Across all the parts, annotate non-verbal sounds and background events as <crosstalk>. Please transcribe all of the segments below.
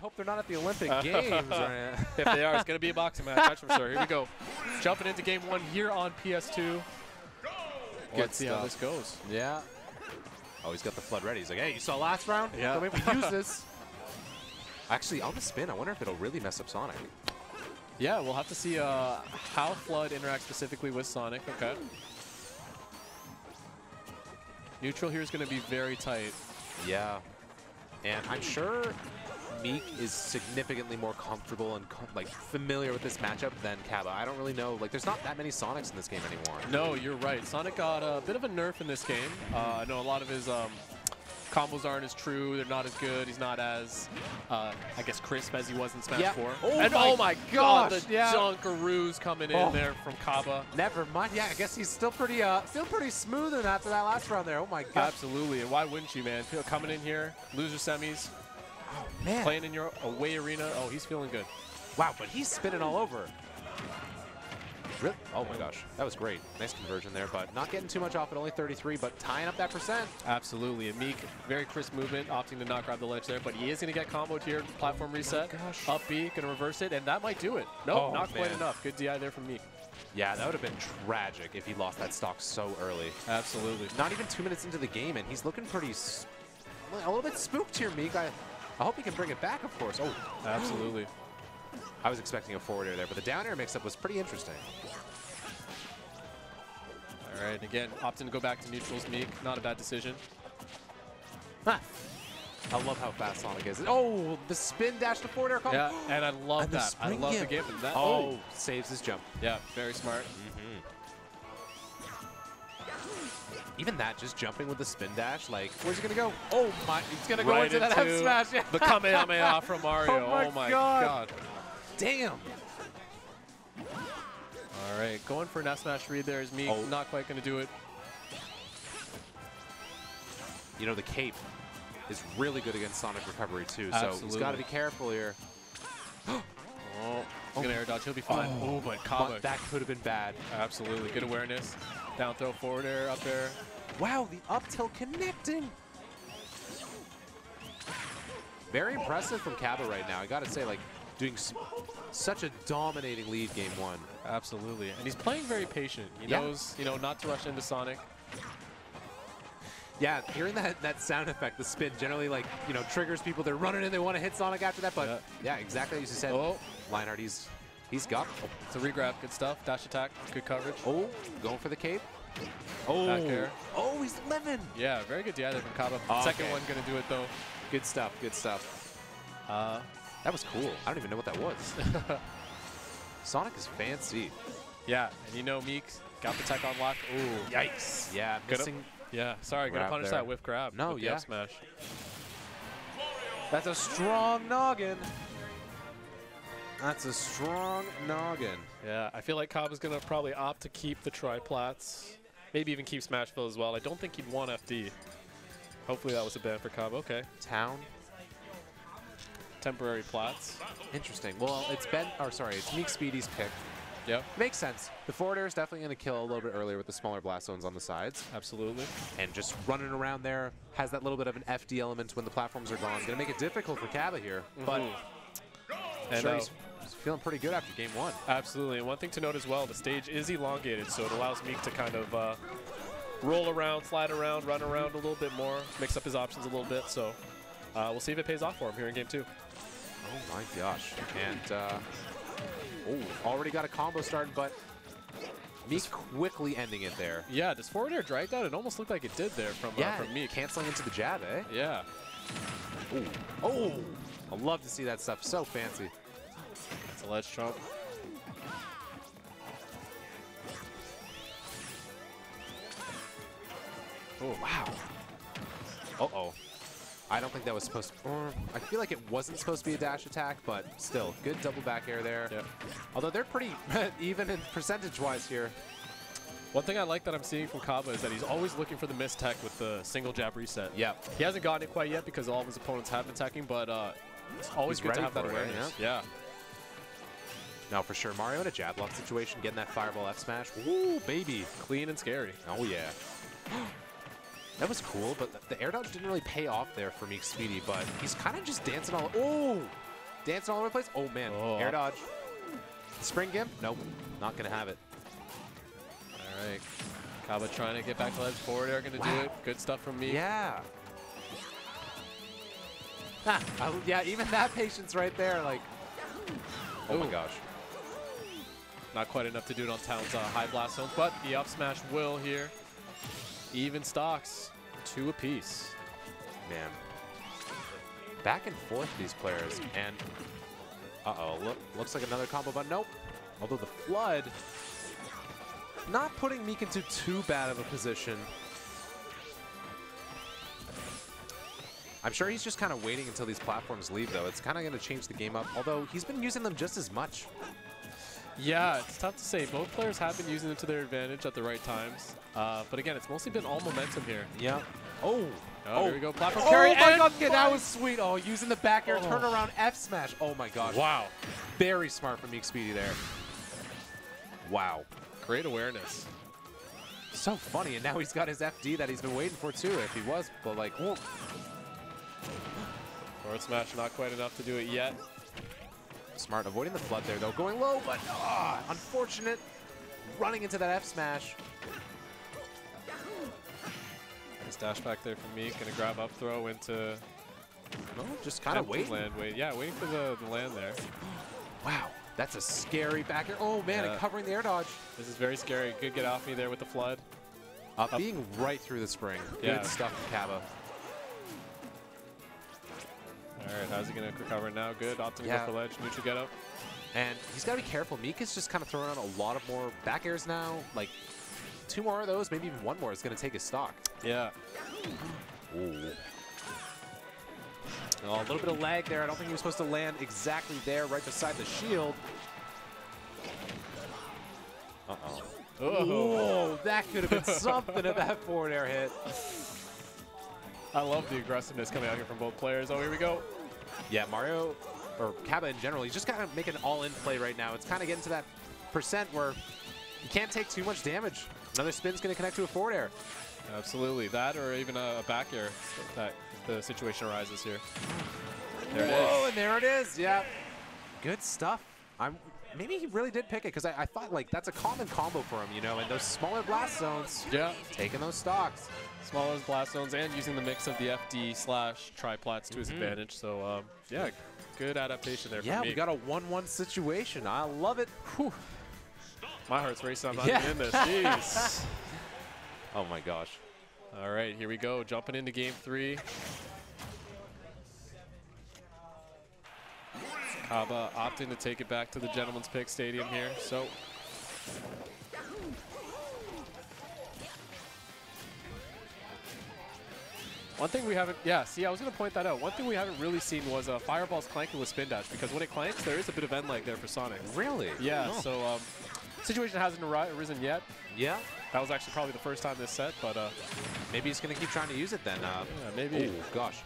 hope they're not at the Olympic <laughs> Games. if they are, it's going to be a boxing match, that's for sure. Here we go. Jumping into game one here on PS2. Let's see how this goes. Yeah. Oh, he's got the flood ready. He's like, hey, you saw last round? Yeah. Can we use this? <laughs> Actually, on the spin, I wonder if it'll really mess up Sonic. Yeah, we'll have to see uh, how Flood interacts specifically with Sonic. Okay. Neutral here is going to be very tight. Yeah. And I'm sure Meek is significantly more comfortable and com like familiar with this matchup than Kaba. I don't really know. Like, there's not that many Sonics in this game anymore. No, you're right. Sonic got a bit of a nerf in this game. Uh, I know a lot of his um, combos aren't as true. They're not as good. He's not as, uh, I guess, crisp as he was in Smash Yeah. 4. Oh and my oh my god, gosh, the yeah. Junkaroos coming in Oh. there from Kaba. Never mind. Yeah, I guess he's still pretty, uh, still pretty smooth after that last round there. Oh my god. Absolutely, and why wouldn't you, man? Coming in here, loser semis, Oh, man. playing in your away arena. Oh, he's feeling good. Wow, but he's spinning all over. Really? Oh my gosh, that was great. Nice conversion there, but not getting too much off at only 33, but tying up that percent. Absolutely, and Meek, very crisp movement, opting to not grab the ledge there, but he is going to get comboed here. Platform oh, reset, gosh. up B, going to reverse it, and that might do it. Nope, Oh, not quite enough. Good DI there from Meek. Yeah, that would have been tragic if he lost that stock so early. Absolutely. Not even two minutes into the game, and he's looking pretty, a little bit spooked here, Meek. I, I hope he can bring it back, of course. Oh, Absolutely. I was expecting a forward air there, but the down air mix-up was pretty interesting. All right, again, opting to go back to neutrals, Meek. Not a bad decision. Huh. I love how fast Sonic is. Oh, the spin dash to forward air combo. Yeah, and I love And that. I love the gimp. game. and That, Oh, saves his jump. yeah, very smart. Mm-hmm. Even that, just jumping with the spin dash, like, where's he gonna go? Oh my, he's gonna go Right into that into F smash. The Kamehameha <laughs> from Mario. Oh, oh my God. god. Damn. All right, going for an S smash read there is me. Oh. Not quite going to do it. You know, the cape is really good against Sonic recovery too, so he's Absolutely. got to be careful here. <gasps> Oh, he's going to air dodge. He'll be fine. Oh, oh but Kaba. But that could have been bad. Absolutely. Good awareness. Down throw, forward air up there. Wow, the up tilt connecting. Very impressive from Kaba right now. I got to say, like, doing s- such a dominating lead game one. Absolutely. And he's playing very patient. He Yeah. knows, you know, not to rush into Sonic. Yeah, hearing that that sound effect, the spin, generally like you know triggers people. They're running in, they want to hit Sonic after that. But yeah, exactly as you said. Oh. Lionheart, he's he's got. It's a regrab. Good stuff. Dash attack. Good coverage. Oh, going for the cape. Oh, Back air. oh, he's living. Yeah, very good DI there from Kaba. Okay. Second one going to do it, though. Good stuff. Good stuff. Uh, That was cool. I don't even know what that was. <laughs> Sonic is fancy. yeah, and you know Meek got the tech on lock. Ooh. Yikes. Yeah, missing. Yeah, sorry, gonna punish there. that whiff grab. No, with the yeah. up smash. That's a strong noggin. That's a strong noggin. Yeah, I feel like Cobb is gonna probably opt to keep the triplats. Maybe even keep Smashville as well. I don't think he'd want FD. Hopefully that was a ban for Cobb. Okay. Town. Temporary plats. Interesting. Well, it's Ben, or sorry, it's Meek Speedy's pick. Yep, Makes sense. The forward air is definitely going to kill a little bit earlier with the smaller blast zones on the sides. absolutely. And just running around there has that little bit of an FD element when the platforms are gone. Going to make it difficult for Kaba here. But Mhm. I'm And, sure uh, feeling pretty good after game one. Absolutely. And one thing to note as well, the stage is elongated, so it allows Meek to kind of uh, roll around, slide around, run around a little bit more, mix up his options a little bit. So uh, we'll see if it pays off for him here in game two. Oh my gosh. And, uh, oh, already got a combo started, but Meek quickly ending it there. Yeah, does forward air drag down? It almost looked like it did there from, Yeah, uh, from Meek. canceling into the jab, eh? Yeah. Oh, I love to see that stuff. So fancy. A ledge trump. Oh, wow. Uh-oh. I don't think that was supposed to, or I feel like it wasn't supposed to be a dash attack, but still, good double back air there. Yep. Although they're pretty <laughs> even in percentage-wise here. One thing I like that I'm seeing from Kaba is that he's always looking for the missed tech with the single jab reset. Yep. He hasn't gotten it quite yet because all of his opponents have been teching, but uh, it's always He's good to have that for it, awareness. Yeah. Now, for sure, Mario in a jab lock situation, getting that fireball F smash. Ooh, baby. Clean and scary. Oh, yeah. <gasps> that was cool, but the- air dodge didn't really pay off there for Meek Speedy, but he's kind of just dancing all. Oh! dancing all over the place. Oh, man. Oh. Air dodge. Spring Gimp? Nope. Not going to have it. All right. Kaba trying to get back to ledge forward air, going to do it. Good stuff from me. Yeah. Ah, <laughs> I- yeah, even that patience right there, like. Oh my gosh. Not quite enough to do it on Town's uh, high blast zones, but the up smash will here. Even stocks, two apiece. Man. Back and forth these players, and uh-oh, look, looks like another combo, but nope. Although the flood, not putting Meek into too bad of a position. I'm sure he's just kind of waiting until these platforms leave, though. It's kind of going to change the game up, although he's been using them just as much. Yeah, it's tough to say. Both players have been using it to their advantage at the right times. Uh, but again, it's mostly been all momentum here. Yeah. Oh. Oh, here we go. Platform Oh carry. my god, yeah, that was sweet. Oh, using the back air Oh. turnaround F smash. Oh my gosh. Wow. Very smart from Meek Speedy there. Wow. Great awareness. So funny, and now he's got his FD that he's been waiting for too, if he was, but like, whoa. Forward smash not quite enough to do it yet. Smart, avoiding the flood there though, going low, but ah, unfortunate. Running into that F smash. Nice dash back there from me. Gonna grab up throw into No, just kind of waiting. land. Wait, yeah, waiting for the, the land there. Wow, that's a scary back air. Oh man, Yeah. and covering the air dodge. This is very scary. Good get off me there with the flood. Uh, being right through the spring. Yeah. Good stuff from Kaba. All right, how's he gonna recover now? Good. Opting Yeah. to for ledge. Neutral get up. And he's got to be careful. Mika's just kind of throwing out a lot of more back airs now. Like, two more of those, maybe even one more is going to take his stock. Yeah. Ooh. Oh, a little bit of lag there. I don't think he was supposed to land exactly there, right beside the shield. Uh-oh. Oh. That could have been <laughs> something if that forward air hit. I love the aggressiveness coming out here from both players. Oh, here we go. Yeah, Mario, or Kaba in general, he's just kind of making an all-in play right now. It's kind of getting to that percent where you can't take too much damage. Another spin's going to connect to a forward air. Absolutely. That or even a, back air that the situation arises here. There it Whoa, is. and there it is. Yeah. Good stuff. I'm maybe he really did pick it because I, I thought like that's a common combo for him, you know, and those smaller blast zones, Yeah. taking those stocks. Smaller blast zones and using the mix of the FD slash triplats to his Mhm. advantage. So, um, yeah, good adaptation there Yeah, we got a 1-1 situation. I love it. Whew. My heart's racing. I'm not Yeah. in this. <laughs> Jeez. Oh my gosh. All right, here we go. Jumping into game three. Kaba opting to take it back to the Gentleman's Pick Stadium here. So, one thing we haven't, yeah, see, I was going to point that out. One thing we haven't really seen was uh, Fireball's clanking with spin dash because when it clanks, there is a bit of end lag there for Sonic. Really? Yeah, Oh. so um, situation hasn't ari- arisen yet. Yeah. That was actually probably the first time this set, but uh, Maybe he's going to keep trying to use it then. Uh, yeah, maybe. Oh, gosh.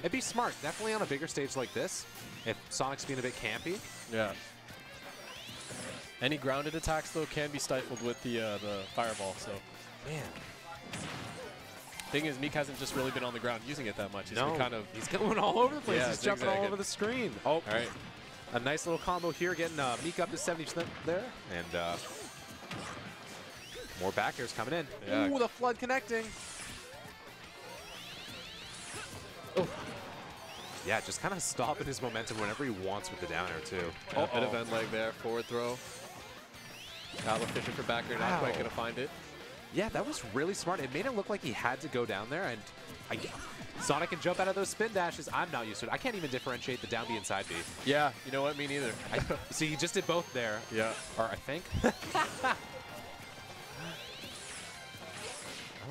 It'd be smart, definitely on a bigger stage like this, if Sonic's being a bit campy. Yeah. Any grounded attacks though can be stifled with the uh, the fireball. So Man. thing is, Meek hasn't just really been on the ground using it that much. He's no, been kind of he's going all over the place. Yeah, he's jumping all over the screen. Oh, all right. a nice little combo here, getting uh, Meek up to 70% there. And uh, more back airs coming in. Yeah. Ooh, the flood connecting. Oh. Yeah, just kind of stopping his momentum whenever he wants with the down air, too. Yeah, a bit of end lag there. Forward throw. Kaba fishing for back air, not quite gonna find it. Yeah, that was really smart. It made it look like he had to go down there, and I, Sonic can jump out of those spin dashes. I'm not used to it. I can't even differentiate the down B and side B. Yeah, you know what? Me neither. I, see, he just did both there, yeah. or I think. <laughs>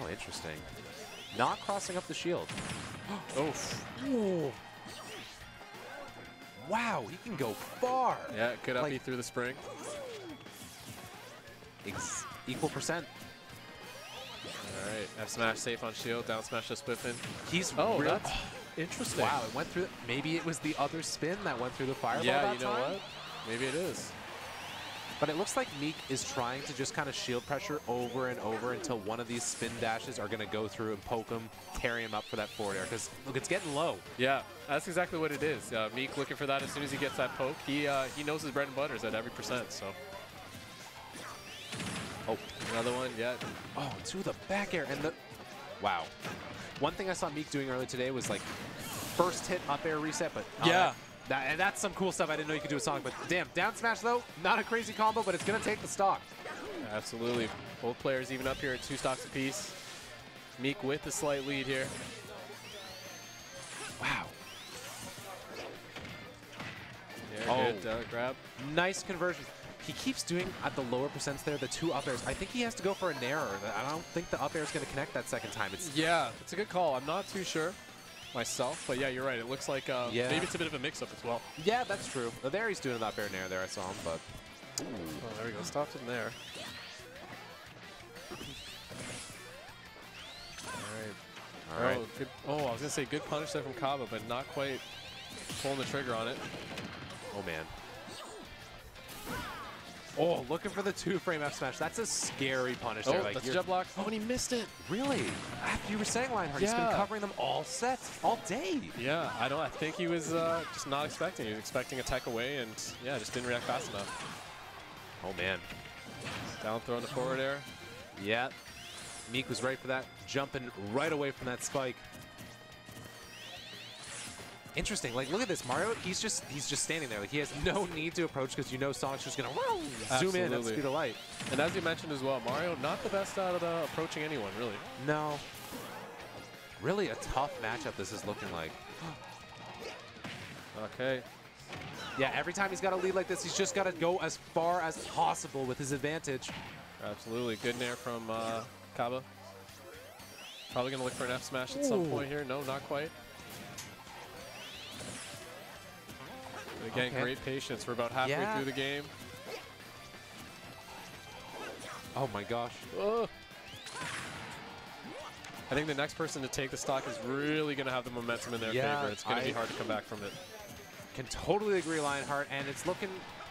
oh, interesting. Not crossing up the shield. oh. Ooh. Wow, he can go far. Yeah, could up Like- be through the spring. Equal percent. All right. F smash safe on shield. Down smash just whipping. He's Oh, real- that's oh. interesting. wow. It went through. Maybe it was the other spin that went through the fireball Yeah, you know time? what? Maybe it is. But it looks like Meek is trying to just kind of shield pressure over and over until one of these spin dashes are going to go through and poke him, carry him up for that forward air. Because, look, it's getting low. Yeah, that's exactly what it is. Uh, Meek looking for that as soon as he gets that poke. He uh, he knows his bread and butter is at every percent, so. Oh, another one, yeah. Oh, to the back air and the... Wow. One thing I saw Meek doing earlier today was like first hit up air reset, but Yeah. That, and that's some cool stuff I didn't know you could do with Sonic. But damn, down smash though, not a crazy combo, but it's gonna take the stock. Absolutely. Both players even up here at two stocks apiece. Meek with the slight lead here. Wow. Yeah, Oh. good uh, grab. Nice conversion. He keeps doing at the lower percents there the two up airs. I think he has to go for an error. I don't think the up air is gonna connect that second time. It's Yeah, it's a good call. I'm not too sure myself, but yeah, you're right. It looks like uh, Yeah. maybe it's a bit of a mix-up as well. yeah, that's true. There he's doing that up air and air there. I saw him, but Oh, there we go. Stopped him there. All right. all right. Oh, good. Oh, I was gonna say good punish there from Kaba, but not quite pulling the trigger on it. Oh man. Oh, looking for the two-frame F smash. That's a scary punish Oh, there. Like that's jump block. Oh, and he missed it. Really? After you were saying Lionheart, he's been covering them all set, all day. Yeah, I don't. I think he was uh, just not expecting. He was expecting a tech away, and yeah, just didn't react fast enough. Oh man. Down throw in the forward air. Yeah. Meek was ready for that, jumping right away from that spike. Interesting. Like, look at this, Mario. He's just he's just standing there. Like, he has no need to approach because you know Sonic's just gonna zoom in at the speed of light. And as you mentioned as well, Mario not the best out of the approaching anyone really. No. Really a tough matchup. This is looking like. Okay. Yeah, every time he's got a lead like this, he's just got to go as far as possible with his advantage. Absolutely. Good nair from uh, Kaba. Probably going to look for an F smash at some point here. No, not quite. But again, Okay. great patience. We're about halfway Yeah. through the game. Oh my gosh. Ugh. I think the next person to take the stock is really going to have the momentum in their Yeah, favor. It's going to be hard to come back from it. Can totally agree, Lionheart, and it's looking.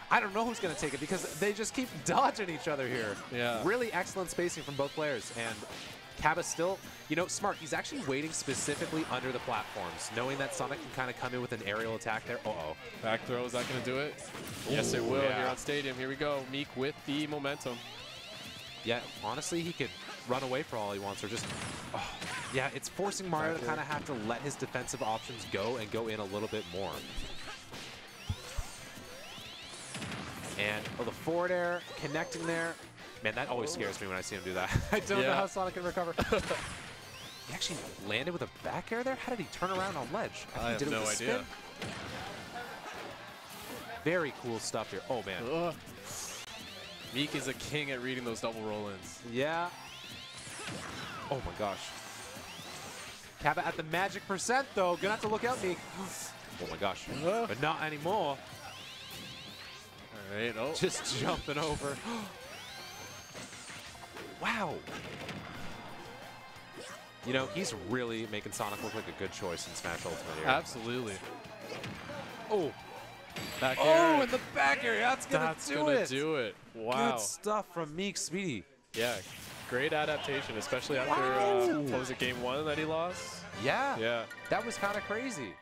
I don't know who's going to take it because they just keep <laughs> dodging each other here. Yeah. Really excellent spacing from both players, and Kaba's still, you know, smart. He's actually waiting specifically under the platforms, knowing that Sonic can kind of come in with an aerial attack there. Uh-oh. Back throw, is that going to do it? yes, it will yeah. here on Stadium. Here we go. Meek with the momentum. Yeah, honestly, he could run away for all he wants, or just. oh, yeah, it's forcing Mario to kind of have to let his defensive options go and go in a little bit more. And oh, the forward air connecting there. Man, that always scares me when I see him do that. <laughs> I don't know how Sonic can recover. <laughs> he actually landed with a back air there? How did he turn around on ledge? I he have did it no idea. spin. Very cool stuff here. Oh, man. Ugh. Meek is a king at reading those double roll-ins. Yeah. Oh my gosh. Kaba at the magic percent though. Gonna have to look out, Meek. Oh my gosh. Uh. But not anymore. All right. Oh, Just jumping over. <gasps> <gasps> <gasps> wow. You know, he's really making Sonic look like a good choice in Smash Ultimate here. absolutely. oh. Back Oh, in the back area. That's gonna That's do gonna it. do it. Wow. Good stuff from Meek Speedy. Yeah. Great adaptation, especially after Wow. uh, what was it, game one that he lost? Yeah. Yeah. That was kind of crazy.